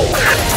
Oh!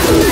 Oh,